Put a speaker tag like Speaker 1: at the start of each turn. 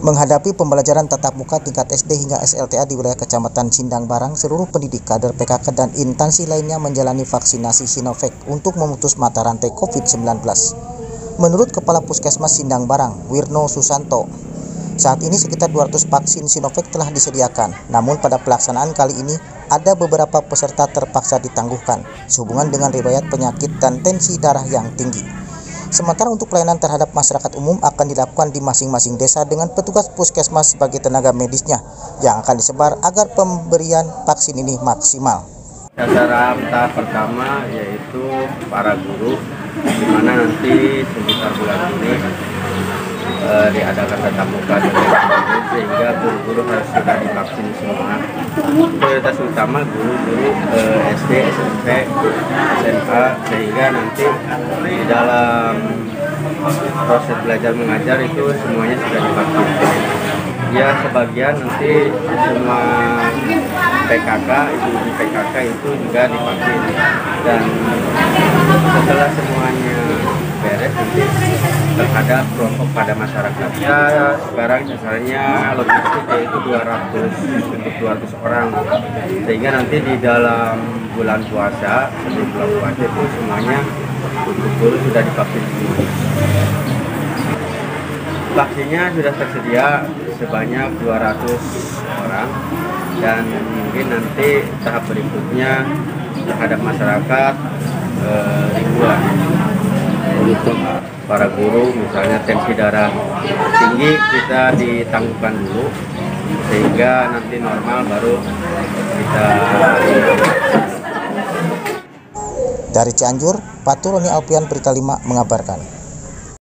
Speaker 1: Menghadapi pembelajaran tatap muka tingkat SD hingga SLTA di wilayah Kecamatan Sindang Barang, seluruh pendidik kader PKK dan instansi lainnya menjalani vaksinasi Sinovac untuk memutus mata rantai COVID-19. Menurut Kepala Puskesmas Sindang Barang, Wirno Susanto, saat ini sekitar 200 vaksin Sinovac telah disediakan. Namun pada pelaksanaan kali ini ada beberapa peserta terpaksa ditangguhkan sehubungan dengan riwayat penyakit dan tensi darah yang tinggi. Sementara untuk pelayanan terhadap masyarakat umum akan dilakukan di masing-masing desa dengan petugas puskesmas sebagai tenaga medisnya yang akan disebar agar pemberian vaksin ini maksimal.
Speaker 2: Sasaran tahap pertama yaitu para guru, di mana nanti sekitar bulan Juni eh, diadakan tatap muka sehingga guru-guru harus sudah divaksin semua. Prioritas utama guru-guru eh, SD, SMP, SMA sehingga nanti di dalam proses belajar mengajar itu semuanya sudah divaksin. Ya sebagian nanti semua PKK, ibu-ibu PKK itu juga divaksin dan setelah semuanya beres nanti terhadap kelompok pada masyarakat. Ya sekarang sasarannya logistik yaitu 200 untuk 200 orang sehingga nanti di dalam bulan puasa sebelum bulan puasa itu semuanya guru sudah divaksin semua. Vaksinnya sudah tersedia sebanyak 200 orang dan mungkin nanti tahap berikutnya terhadap masyarakat eh, ribuan untuk para guru misalnya tensi darah tinggi kita ditangguhkan dulu sehingga nanti normal baru kita
Speaker 1: Dari Cianjur, Paturoni Alpian Berita 5 mengabarkan.